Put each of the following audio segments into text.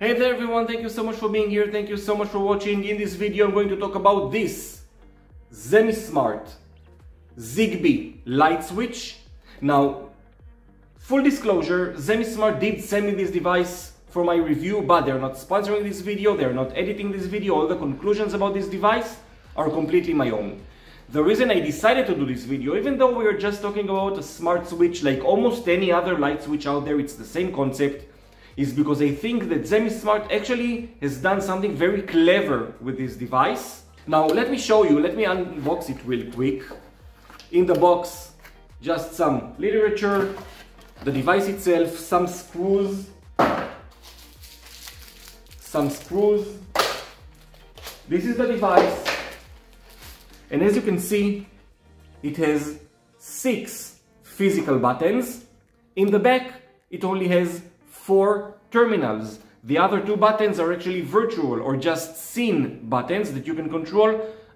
Hey there everyone, thank you so much for being here, thank you so much for watching. In this video I'm going to talk about this Zemismart Zigbee light switch. Now, full disclosure, Zemismart did send me this device for my review, but they're not sponsoring this video, they're not editing this video, all the conclusions about this device are completely my own. The reason I decided to do this video, even though we are just talking about a smart switch like almost any other light switch out there, it's the same concept, is because I think that Zemismart actually has done something very clever with this device. Now let me show you, let me unbox it real quick. In the box, just some literature, the device itself, some screws, some screws. This is the device. And as you can see, it has six physical buttons. In the back, it only has four terminals. The other two buttons are actually virtual or just scene buttons that you can control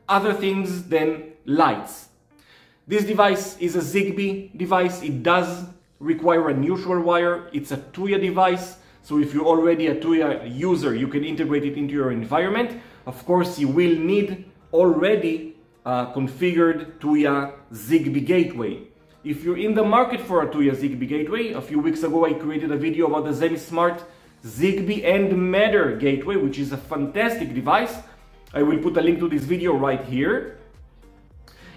other things than lights. This device is a Zigbee device. It does require a neutral wire. It's a Tuya device. So if you're already a Tuya user, you can integrate it into your environment. Of course, you will need already uh, configured Tuya Zigbee gateway. If you're in the market for a Tuya Zigbee gateway, a few weeks ago I created a video about the Zemismart Zigbee and Matter gateway, which is a fantastic device. I will put a link to this video right here.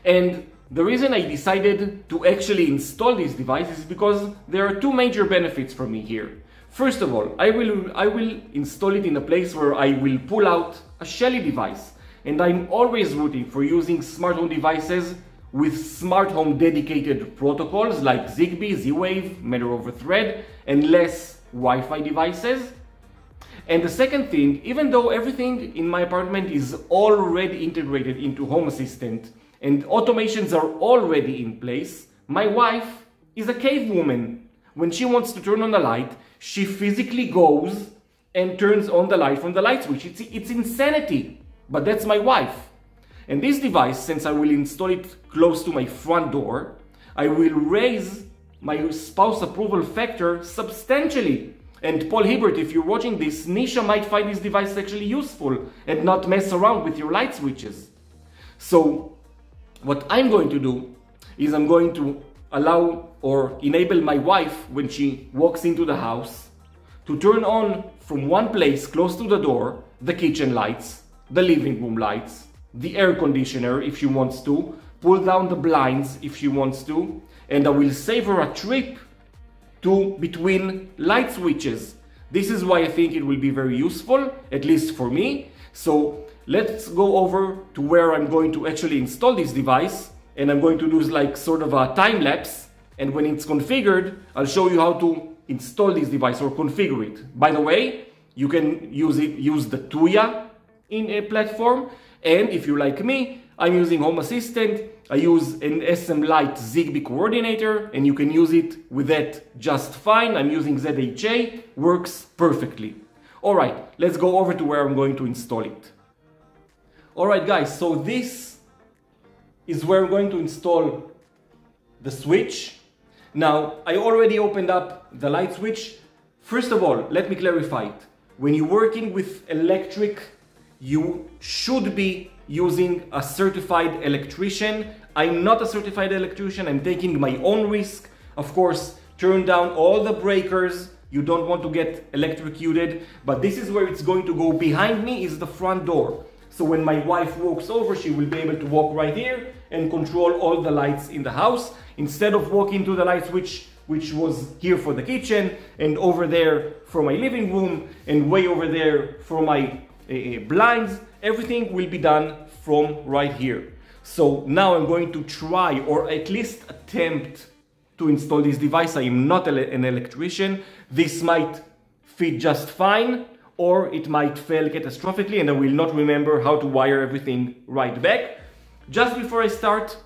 And the reason I decided to actually install this device is because there are two major benefits for me here. First of all, I will, I will install it in a place where I will pull out a Shelly device and I'm always rooting for using smart home devices with smart home dedicated protocols like Zigbee, Z-Wave, Matter over Thread, and less Wi-Fi devices. And the second thing, even though everything in my apartment is already integrated into Home Assistant and automations are already in place, my wife is a cave woman. When she wants to turn on the light, she physically goes and turns on the light from the light switch. It's, it's insanity but that's my wife. And this device, since I will install it close to my front door, I will raise my spouse approval factor substantially. And Paul Hibbert, if you're watching this, Nisha might find this device actually useful and not mess around with your light switches. So what I'm going to do is I'm going to allow or enable my wife when she walks into the house to turn on from one place close to the door the kitchen lights the living room lights, the air conditioner if she wants to, pull down the blinds if she wants to, and I will save her a trip to between light switches. This is why I think it will be very useful, at least for me. So let's go over to where I'm going to actually install this device and I'm going to do like sort of a time lapse and when it's configured, I'll show you how to install this device or configure it. By the way, you can use it, use the Tuya in a platform. And if you're like me, I'm using Home Assistant. I use an SMLIGHT Zigbee coordinator and you can use it with that just fine. I'm using ZHA, works perfectly. All right, let's go over to where I'm going to install it. All right, guys, so this is where I'm going to install the switch. Now, I already opened up the light switch. First of all, let me clarify it. When you're working with electric you should be using a certified electrician. I'm not a certified electrician, I'm taking my own risk. Of course, turn down all the breakers. You don't want to get electrocuted, but this is where it's going to go. Behind me is the front door. So when my wife walks over, she will be able to walk right here and control all the lights in the house. Instead of walking to the light switch, which was here for the kitchen and over there for my living room and way over there for my uh, blinds, everything will be done from right here. So now I'm going to try or at least attempt to install this device. I am not an electrician. This might fit just fine or it might fail catastrophically and I will not remember how to wire everything right back. Just before I start,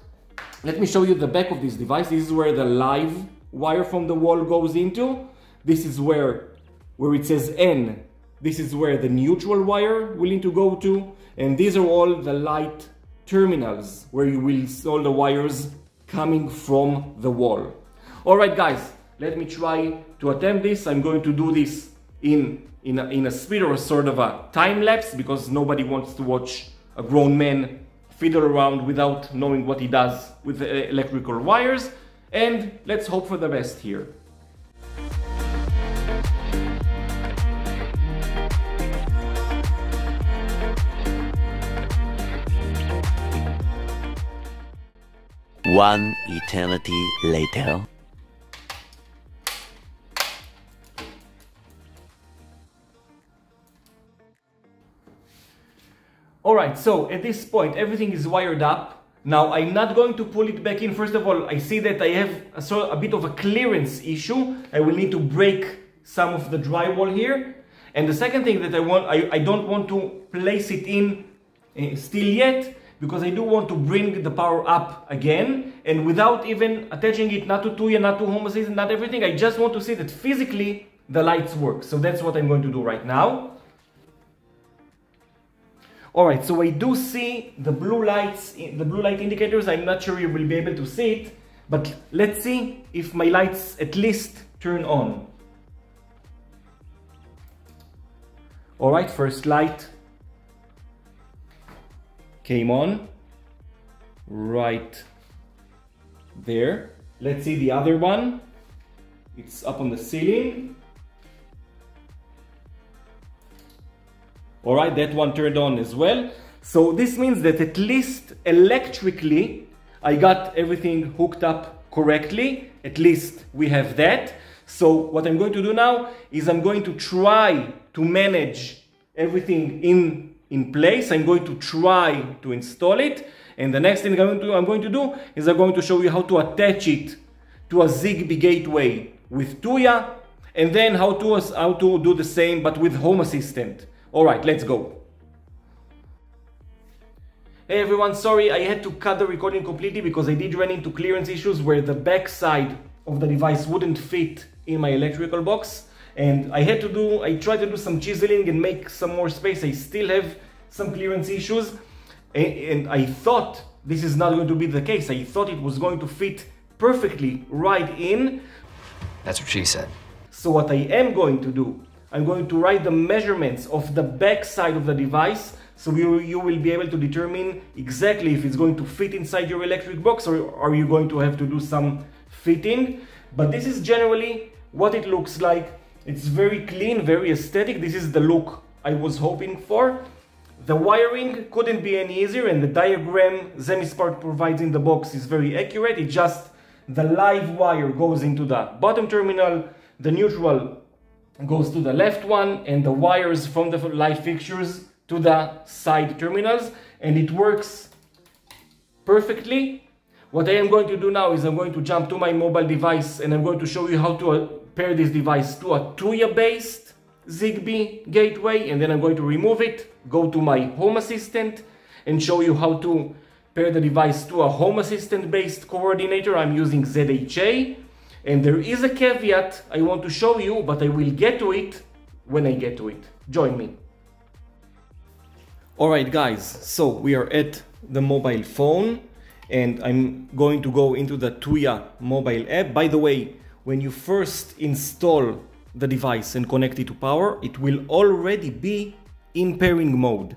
let me show you the back of this device. This is where the live wire from the wall goes into. This is where, where it says N this is where the neutral wire will need to go to. And these are all the light terminals where you will all the wires coming from the wall. All right, guys, let me try to attempt this. I'm going to do this in, in, a, in a speed or sort of a time lapse because nobody wants to watch a grown man fiddle around without knowing what he does with electrical wires. And let's hope for the best here. One eternity later. Alright, so at this point everything is wired up. Now I'm not going to pull it back in. First of all, I see that I have a, sort a bit of a clearance issue. I will need to break some of the drywall here. And the second thing that I want, I, I don't want to place it in uh, still yet because I do want to bring the power up again and without even attaching it not to Tuya, not to Assistant, not everything, I just want to see that physically the lights work. So that's what I'm going to do right now. Alright, so I do see the blue lights, the blue light indicators. I'm not sure you will be able to see it, but let's see if my lights at least turn on. Alright, first light came on right there. Let's see the other one. It's up on the ceiling. All right, that one turned on as well. So this means that at least electrically, I got everything hooked up correctly. At least we have that. So what I'm going to do now is I'm going to try to manage everything in, in place. I'm going to try to install it. And the next thing I'm going, to, I'm going to do is I'm going to show you how to attach it to a Zigbee gateway with Tuya and then how to, how to do the same but with Home Assistant. Alright, let's go. Hey everyone, sorry I had to cut the recording completely because I did run into clearance issues where the back side of the device wouldn't fit in my electrical box and I had to do, I tried to do some chiseling and make some more space. I still have some clearance issues and, and I thought this is not going to be the case. I thought it was going to fit perfectly right in. That's what she said. So what I am going to do I'm going to write the measurements of the back side of the device so you, you will be able to determine exactly if it's going to fit inside your electric box or are you going to have to do some fitting. But this is generally what it looks like. It's very clean, very aesthetic. This is the look I was hoping for. The wiring couldn't be any easier and the diagram Zemismart provides in the box is very accurate. It just the live wire goes into the bottom terminal, the neutral goes to the left one and the wires from the light fixtures to the side terminals and it works perfectly. What I am going to do now is I'm going to jump to my mobile device and I'm going to show you how to uh, pair this device to a Tuya based Zigbee gateway and then I'm going to remove it, go to my Home Assistant and show you how to pair the device to a Home Assistant based coordinator. I'm using ZHA and there is a caveat I want to show you, but I will get to it when I get to it. Join me. Alright guys, so we are at the mobile phone and I'm going to go into the Tuya mobile app. By the way, when you first install the device and connect it to power, it will already be in pairing mode.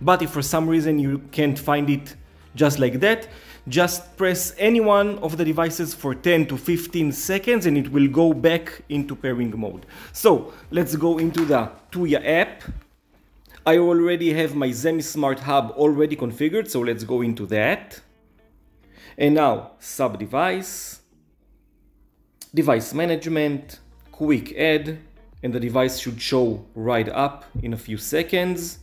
But if for some reason you can't find it just like that, just press any one of the devices for 10 to 15 seconds and it will go back into pairing mode. So let's go into the Tuya app. I already have my Zemismart Hub already configured, so let's go into that. And now sub device, device management, quick add, and the device should show right up in a few seconds.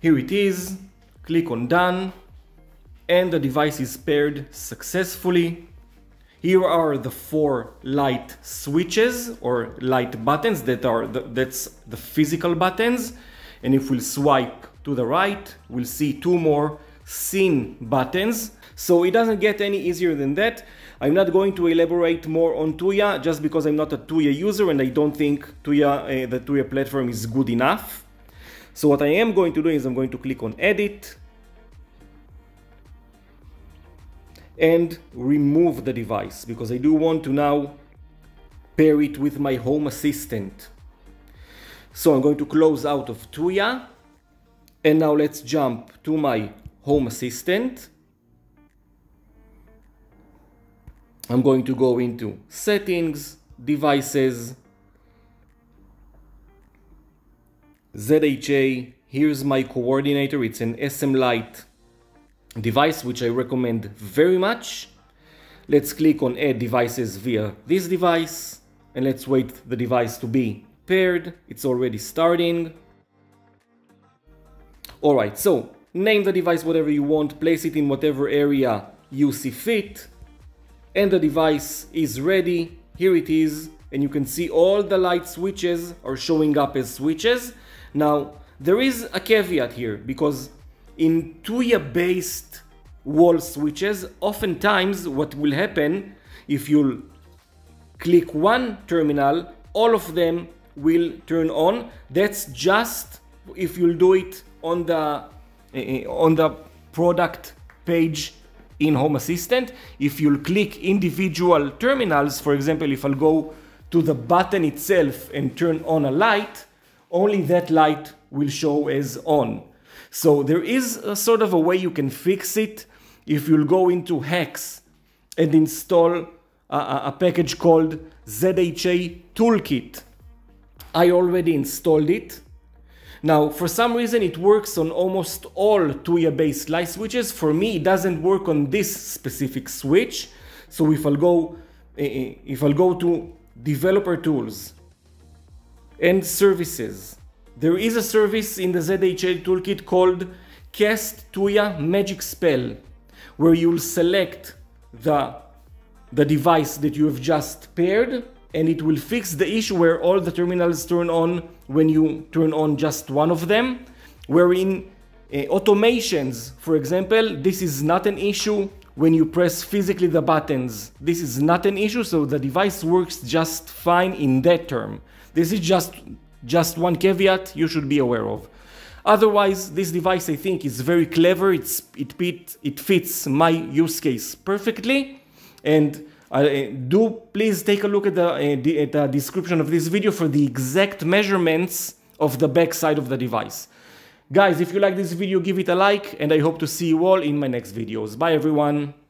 Here it is, click on done, and the device is paired successfully. Here are the four light switches or light buttons that are the, that's the physical buttons. And if we swipe to the right, we'll see two more scene buttons. So it doesn't get any easier than that. I'm not going to elaborate more on Tuya just because I'm not a Tuya user and I don't think Tuya, uh, the Tuya platform is good enough. So what I am going to do is I'm going to click on edit. and remove the device because I do want to now pair it with my home assistant. So I'm going to close out of Tuya and now let's jump to my home assistant. I'm going to go into settings, devices, ZHA, here's my coordinator, it's an SMLIGHT device which I recommend very much. Let's click on add devices via this device and let's wait the device to be paired. It's already starting. Alright, so name the device whatever you want, place it in whatever area you see fit and the device is ready. Here it is and you can see all the light switches are showing up as switches now, there is a caveat here because in Tuya based wall switches, oftentimes what will happen if you click one terminal, all of them will turn on. That's just if you'll do it on the uh, on the product page in Home Assistant. If you'll click individual terminals, for example, if I'll go to the button itself and turn on a light, only that light will show as on. So there is a sort of a way you can fix it if you'll go into HACS and install a, a package called ZHA Toolkit. I already installed it. Now, for some reason, it works on almost all Tuya-based light switches. For me, it doesn't work on this specific switch. So if I'll go, eh, eh, if I'll go to Developer Tools, and services. There is a service in the ZHA toolkit called Cast Tuya Magic Spell, where you'll select the, the device that you have just paired and it will fix the issue where all the terminals turn on when you turn on just one of them. Wherein uh, automations, for example, this is not an issue when you press physically the buttons. This is not an issue, so the device works just fine in that term. This is just, just one caveat you should be aware of. Otherwise, this device I think is very clever. It's, it, fit, it fits my use case perfectly. And Eh, do please take a look at the, eh, the, at the description of this video for the exact measurements of the back side of the device. Guys, if you like this video, give it a like, and I hope to see you all in my next videos. Bye everyone!